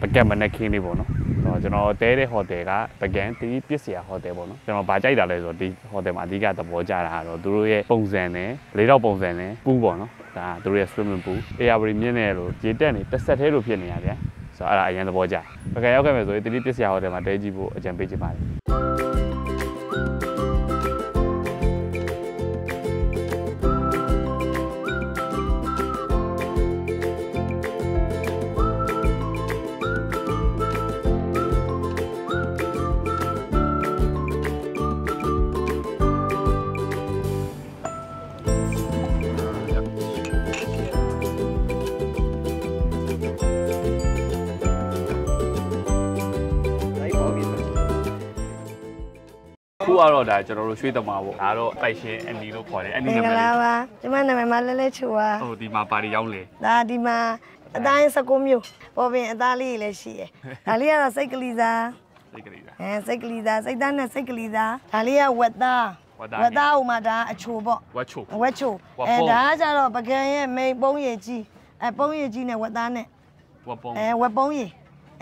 ပကက်မနက်ခင်းလေးပေါ့နော်တော့ကျွန်တော်တဲတဲ့ဟိုတယ်ကပကံတီးပစ္စည်းဟိုတယ်ပေါ့နော်ကျွန်တော်ဗာကြိုက်တာလဲဆိုတော့ဒီဟိုတယ်မှာအဓိကသဘောကျတာကတော့သူတို့ရဲ့ပုံစံနဲ့လေးတော့ပုံစံနဲ့ပူးပေါ့နော်ဒါသူတို့ရဲ့ swimming pool အေယာဘရီမြင့်နေလို့ရေတက်နေတစ်ဆက်သေးလို့ဖြစ်နေရဗျာဆိုတော့အဲ့ဒါအရင်သဘောကျပကံရောက်ခဲ့မယ်ဆိုရင်တီးပစ္စည်းဟိုတယ်မှာတဲကြည့်ဖို့အကြံပေးချင်ပါတယ် ခုကတော့ဒါကျွန်တော်တို့ရွှေသမားပေါ့ဒါတော့ပိုက်ရှင်အန်နီလို့ခေါ်တယ်အန်နီမင်္ဂနာမည်လာလေးပါကျမနာမည်မလဲလဲချူပါဟိုဒီမှာပါတီရောက်လေဒါဒီမှာအတိုင်း19မျိုးပေါ်ပင်အသားလေးတွေလည်းရှိရယ်ဒါလေးကတော့စိတ်ကလေးစားစိတ်ကလေးဒါအဲစိတ်ကလေးစားစိတ်သားနဲ့စိတ်ကလေးစားဒါလေးကဝက်သားဝက်သားဝက်သားဟိုမှာဒါအချိုပေါ့ဝက်ချိုဝက်ချိုဝက်အဲပုံးဒါကကြတော့ပကံရဲ့မိန်ပုံးရည်ကြီးအဲပုံးရည်ကြီးနဲ့ဝက်သားနဲ့ဝက်ပုံးအဲဝက်ပုံးရည်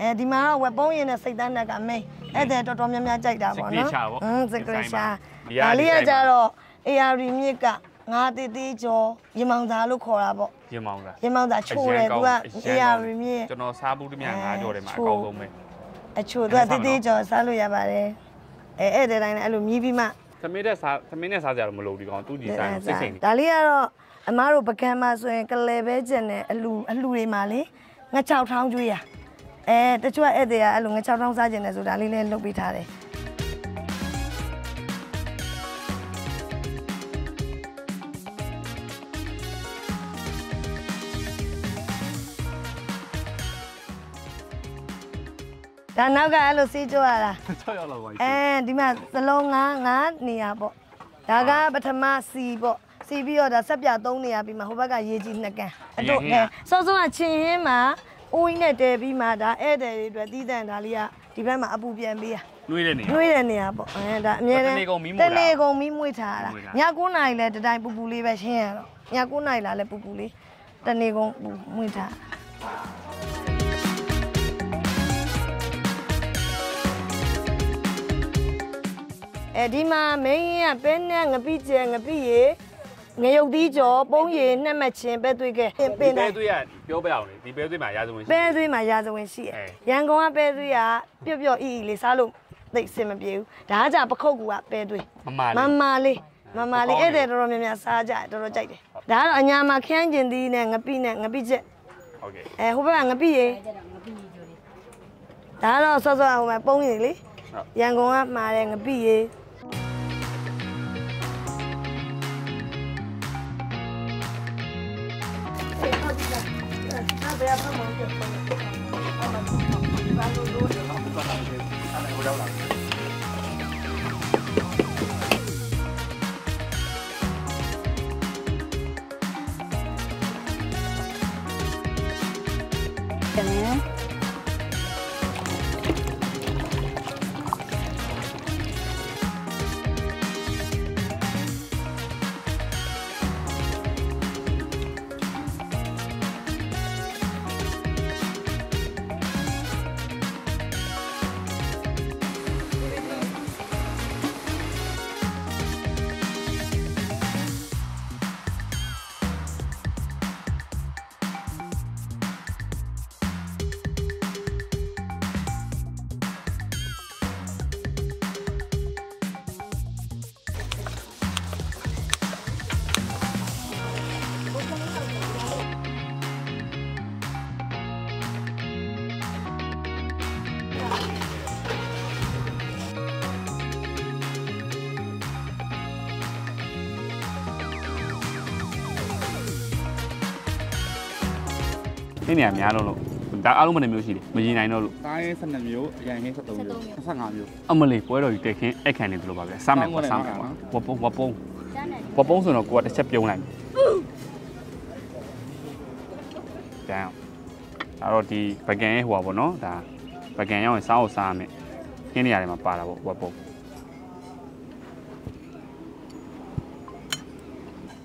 အဲဒီမှာတော့ဝက်ပုံးရည်နဲ့စိတ်သားနဲ့ကမိန်အဲ့ဒါတော်တော်များများကြိုက်တာပေါ့နော် Signature ပေါ့ဟင်းစကရရှာဒီကဒါလေးကဒီကြတိုင်းပါတော့ AR မြစ်ကငါတေးသေးကျော်ရေမောင်သားလို့ခေါ်တာပေါ့ရင်မောင်းတာရေမောင်သားချိုးတယ်သူက AR မြစ်ကျွန်တော်စားဘူးတည်းများငါးကြော်တယ်မှာအကောင်းဆုံးပဲအချိုသူကတေးသေးကျော်စားလို့ရပါတယ်အဲအဲ့ဒီတိုင်းလည်းအဲ့လိုမြည်ပြီးမှသမင်းနဲ့စားသမင်းနဲ့စားကြရတော့မလို့ဒီကောင်သူ့ကြီးစားစိတ်စိတ်နေဒါလေးကတော့အမားတို့ပကံမှာဆိုရင်ကလဲပဲကျင်တယ်အလူအလူတွေမှာလေငါ6ထောင်းကျွေးရ အဲတချို့ကဧည့်သည်ကအဲ့လိုငါ6ထောင်းစားကျင်တယ်ဆိုဒါလေးလည်းလုပ်ပေးထားတယ်ဒါနောက်ကအဲ့လိုစီးကြွရတာ6ရောက်လောက်ပါအဲဒီမှာသလုံးငါးငါးနေရပေါ့ဒါကပထမစီပေါ့စီပြီးတော့ဒါဆက်ပြ3နေရပြီးမှဟိုဘက်ကရေကြီးနှစ်ကန်အတို့အဲစောစောကချင်းဟင်းမှာ အိုးကြီးနဲ့တဲပြီးမှဒါဧည့်သည်တွေအတွက်တီးတန့်ဒါလေးကဒီဘက်မှာအပူပြန်ပေးရနှွေးတဲ့နေနှွေးတဲ့နေရပေါ့အဲဒါအမြဲတမ်းတနေ့ကုန်မီးမွေးတာတနေ့ကုန်မီးမွေးထားတာမွေးတာ ည9နာရီလဲတတိုင်းပူပူလေးပဲရှင်းရတော့ည9နာရီလာလဲပူပူလေးတနေ့ကုန်ပူမွေးထားအဲဒီမှာမင်းကြီးကပဲနဲ့ငပိကျဲငပိရေ ငရုတ်သီးကြော်ပုံးရည်နှက်မှတ်ခြင်းပဲသွေးကဲပင်တိုင်းပဲသွေးကပြောပြအောင်လေဒီပဲသွေးမှာရာဇဝင်ရှိပဲသွေးမှာရာဇဝင်ရှိတယ်ရန်ကုန်ကပဲသွေးကပျော့ပျော့အီအီလေးစားလို့သိစင်မပြေဘူးဒါကကြပခုတ်ကူကပဲသွေးမမလေးမမလေးအဲ့တဲ့တော်တော်များများစားကြတော်တော်ကြိုက်တယ်ဒါကတော့အညာမှာခန်းကျင်သီးနဲ့ငပိနဲ့ငပိချက်ဟုတ်ကဲ့အဲဟိုဘက်ကငပိရည်ဒါကတော့စောစောဟိုမှာပုံးရည်လေရန်ကုန်ကမှာတဲ့ငပိရည် 对。 နေရာများတော့လို့ဒါအားလုံးမနေမျိုးရှိတယ်မရင်နိုင်တော့လို့တိုင်း12မျိုးအရင်ဟင်း73မျိုး25မျိုးအမလေးပွဲတော်ကြီးတက်ခင်းအိတ်ခံနေတယ်လို့ပါဗျာစမယ်ပေါ့စမယ်ပေါ့ဝပုံဝပုံဝပုံဆိုတော့ကိုကတစ်ချက်ပြုံးလိုက်မယ်ကျန်အဲ့တော့ဒီပကံရဲ့ဟိုပါပေါ့နော်ဒါပကံရောက်ရင်စားအောင်စားရမယ်ခင်းနေရတယ်မှာပါတာပေါ့ဝပုံ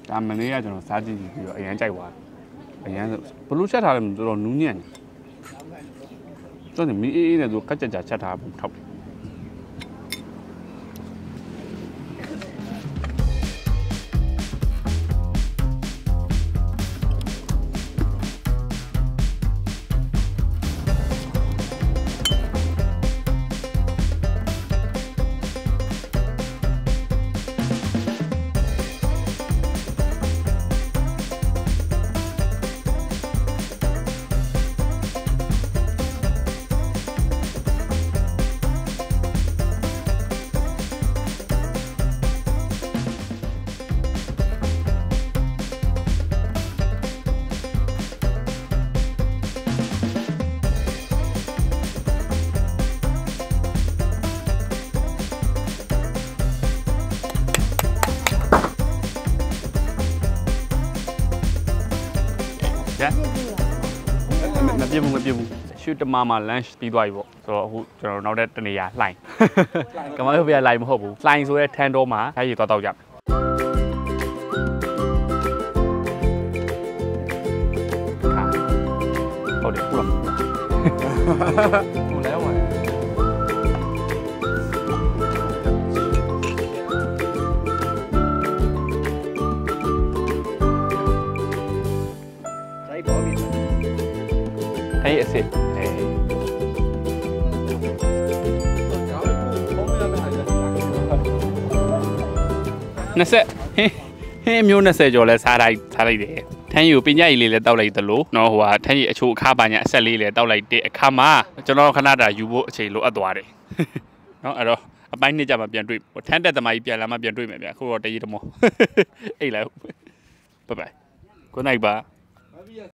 ဒါမနေ့ကကျွန်တော်စားကြည့်ပြီးတော့အရန်ကြိုက်သွားတယ် အရန်ဘလို့ချက်ထားလဲတော်တော်နူးညံ့တယ်တော့မီးအေးအေးနဲ့သူကတ်ကြကြချက်ထားဘူးထောက်တယ် ရမပြတ်ဘူးမပြတ်ဘူးရှူတမမှာ lunch ပြီးသွားပြီပေါ့ဆိုတော့အခုကျွန်တော်တို့နောက်တဲ့တနေရာလှိုင်းကမ္ဘာ့ဘယ်လှိုင်းမဟုတ်ဘူးလှိုင်းဆိုတဲ့ထန်တော်မှာထားရည်သွားတော့ကြမယ်ဟုတ်တယ်ဟုတ်လား 20ဟင်းဟင်းမျိုး20ကျော်လဲစားလိုက်စားလိုက်တယ်ထန်းရီကိုပညာရည်လေးလည်းတောက်လိုက်သလိုနော်ဟိုဟာထန်းရီအချို့အခါပါညာအဆက်လေးလည်းတောက်လိုက်တဲ့အခါမှာကျွန်တော်ခဏတာယူဖို့အချိန်လိုအပ်သွားတယ်နော်အဲ့တော့အပိုင်းနှစ်ကြမှာပြန်တွေ့ထန်းတက်သမားကြီးပြန်လာမှပြန်တွေ့မယ်ဗျအခုတော့တကြီးတမောအိတ်လိုက်ဘိုင်ဘိုင် good night ပါ